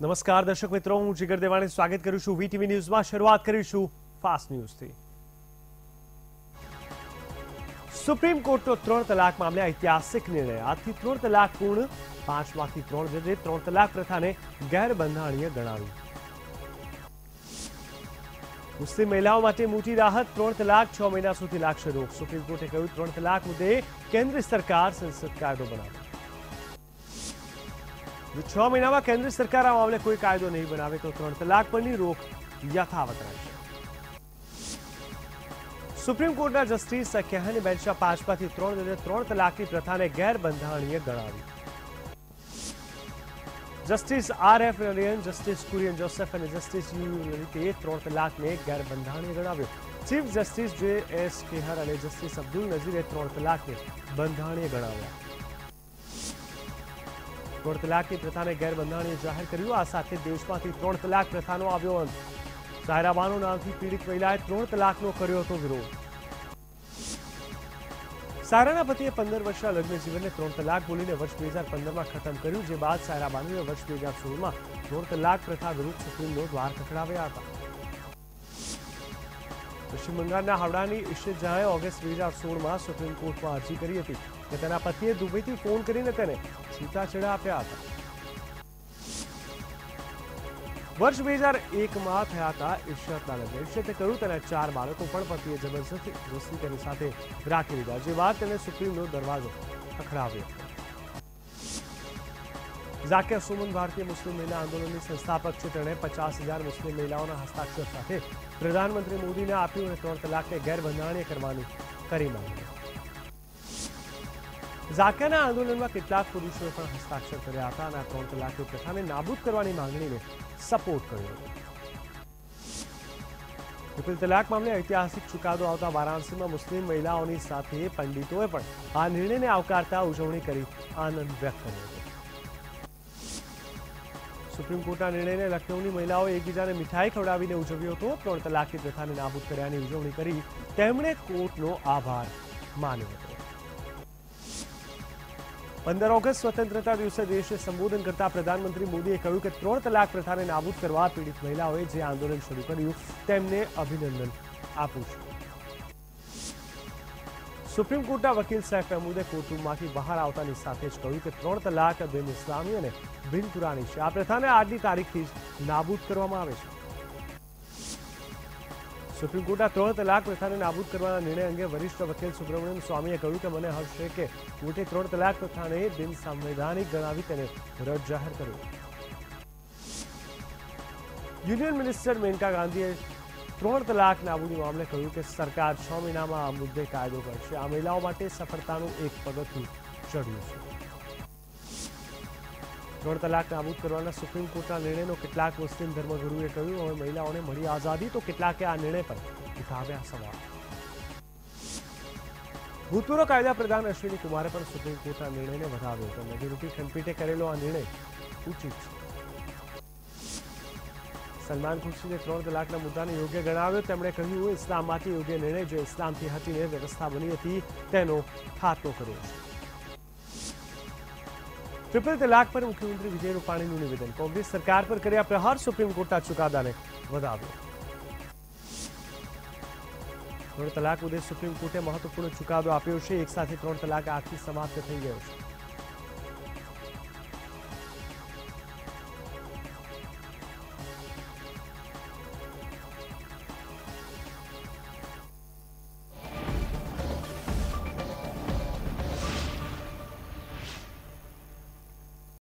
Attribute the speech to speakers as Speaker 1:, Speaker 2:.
Speaker 1: નમસ્કાર દર્શક મિત્રો, હું જીગર દેવાણી સ્વાગત કરું છું. વીટીવી ન્યૂઝમાં શરૂઆત કરીશું ફાસ્ટ ન્યૂઝથી. સુપ્રીમ કોર્ટનો ત્રણ તલાક મામલે ઐતિહાસિક નિર્ણય. આજથી ત્રણ તલાક પૂર્ણ, પાંચમાંથી ત્રણ જજે ત્રણ તલાક પ્રથાને ગેરબંધારણીય ગણાવી. મુસ્લિમ મહિલાઓ માટે મોટી રાહત, ત્રણ તલાક, છ મહિના સુધી લાગશે રોક. સુપ્રીમ કોર્ટે કહ્યું, ત્રણ તલાક મુદ્દે કેન્દ્ર સરકાર સંસદ કાયદો બનાવે. જો છ મહિનામાં કેન્દ્ર સરકાર આ મામલે કોઈ કાયદો નહીં બનાવે તો ત્રણ તલાક પરની રોક યથાવત રહેશે. સુપ્રીમ કોર્ટના જસ્ટિસ સખ્યાની બેન્ચના પાંચમાંથી ત્રણ જજે ત્રણ તલાકની પ્રથાને ગેરબંધારણીય ગણાવી. જસ્ટિસ આર એફ રલિયન, જસ્ટિસ કુરિયન જોસેફ અને જસ્ટિસ યુ લલિતે ત્રણ તલાકને ગેરબંધારણીય ગણાવ્યો. Chief justice J S Khehar અને જસ્ટિસ અબ્દુલ નઝીરે ત્રણ તલાકને બંધારણીય ગણાવ્યા. ત્રણ તલાકની પ્રથાને ગેરબંધારણીય જાહેર કર્યું. આ સાથે દેશમાંથી ત્રણ તલાક પ્રથાનો આવ્યો અંત. સાયરાબાનો નામથી પીડિત મહિલાએ ત્રણ તલાકનો કર્યો હતો વિરોધ. સારાના પતિએ પંદર વર્ષના લગ્ન જીવનને ત્રણ તલાક બોલીને વર્ષ બે હજાર પંદરમાં ખતમ કર્યું, જે બાદ સાયરા બાનુએ વર્ષ બે હજાર સોળમાં ત્રણ તલાક પ્રથા વિરુદ્ધ સુપ્રીમનો દ્વાર ખખડાવ્યા હતા. પશ્ચિમ બંગાળના હાવડાની ઇશિત જહાએ ઓગસ્ટ બે હજાર સોળમાં સુપ્રીમ કોર્ટમાં અરજી કરી હતી કે તેના પતિએ દુબઈથી ફોન કરીને તેને છૂટાછેડા આપ્યા હતા. વર્ષ બે હજાર એકમાં થયા હતા ઇશરતના લગ્ન ઇશરતે કહ્યું, તેના ચાર બાળકો પણ પતિએ જબરજસ્ત દોસ્તી તેની સાથે રાખી લીધા જે બાદ તેને સુપ્રીમનો દરવાજો ખખડાવ્યો. ઝાકિર સુમન ભારતીય મુસ્લિમ મહિલા આંદોલનની સંસ્થાપક છે. તેણે પચાસ હજાર મુસ્લિમ મહિલાઓના હસ્તાક્ષર સાથે પ્રધાનમંત્રી મોદીને આપ્યું અને ત્રણ તલાકને ગેરબંધારણીય કરવાની કરી માંગ્યું ઝાકિયાના આંદોલનમાં કેટલાક પુરુષોએ પણ હસ્તાક્ષર કર્યા હતા અને આ ત્રણ તલાકની પ્રથાને નાબૂદ કરવાની માંગણીને સપોર્ટ કર્યો હતો. ટ્રિપલ તલાક મામલે ઐતિહાસિક ચુકાદો આવતા વારાણસીમાં મુસ્લિમ મહિલાઓની સાથે પંડિતોએ પણ આ નિર્ણયને આવકારતા ઉજવણી કરી આનંદ વ્યક્ત કર્યો હતો. સુપ્રીમ કોર્ટના નિર્ણયને લખનૌની મહિલાઓએ એકબીજાને મીઠાઈ ખવડાવીને ઉજવ્યો હતો. ત્રણ તલાકની પ્રથાને નાબૂદ કર્યાની ઉજવણી કરી તેમણે કોર્ટનો આભાર માન્યો હતો. પંદર ઓગસ્ટ સ્વતંત્રતા દિવસે દેશને સંબોધન કરતા પ્રધાનમંત્રી મોદીએ કહ્યું કે ત્રણ તલાક પ્રથાને નાબૂદ કરવા પીડિત મહિલાઓએ જે આંદોલન શરૂ કર્યું તેમને અભિનંદન આપું છું. સુપ્રીમ કોર્ટના વકીલ સાહેબ મહેમૂદે કોર્ટરૂમમાંથી બહાર આવતાની સાથે જ કહ્યું કે ત્રણ તલાક બિન ઇસ્લામી અને બિન પુરાણી છે. આ પ્રથાને આજની તારીખથી જ નાબૂદ કરવામાં આવે છે. સુપ્રીમ કોર્ટના ત્રણ તલાક પ્રથાને નાબૂદ કરવાના નિર્ણય અંગે વરિષ્ઠ વકીલ સુબ્રમણ્યમ સ્વામીએ કહ્યું કે મને હર્ષ છે કે કોર્ટે ત્રણ તલાક પ્રથાને બિન સંવૈધાનિક ગણાવી તેને રદ જાહેર કર્યો. યુનિયન મિનિસ્ટર મેનકા ગાંધીએ ત્રણ તલાક નાબૂદી મામલે કહ્યું કે સરકાર છ મહિનામાં આ મુદ્દે કાયદો કરશે. આ મહિલાઓ માટે સફળતાનું એક પગથિયું ચડ્યું છે. ત્રણ તલાક નાબૂદ કરવાના સુપ્રીમ કોર્ટના નિર્ણયનો કેટલાક મુસ્લિમ ધર્મગુરુએ કહ્યું, હવે મહિલાઓને મળી આઝાદી. તો કેટલાકે આ નિર્ણય પર ઉઠાવ્યા સવાલ. ભૂતપૂર્વ કાયદા પ્રધાન અશ્વિની કુમારે પણ સુપ્રીમ કોર્ટના નિર્ણયને વધાવ્યો હતો. મેજોરિટી ખંડપીઠે કરેલો આ નિર્ણય ઉચિત છે. સલમાન ખુરશીને ત્રણ તલાકના મુદ્દાને યોગ્ય ગણાવ્યો. તેમણે કહ્યું ઇસ્લામમાંથી યોગ્ય નિર્ણય જો ઇસ્લામથી હટીને વ્યવસ્થા બની હતી, તેનો ખાતમો કર્યો છે. તલાક પર મુખ્યમંત્રી વિજય રૂપાણીનું નિવેદન. કોંગ્રેસ સરકાર પર કર્યા પ્રહાર સુપ્રીમ કોર્ટના ચુકાદાને વધાવ્યો. ત્રણ તલાક મુદ્દે સુપ્રીમ કોર્ટે મહત્વપૂર્ણ ચુકાદો આપ્યો છે. એક સાથે ત્રણ તલાક આજથી સમાપ્ત થઈ ગયો છે.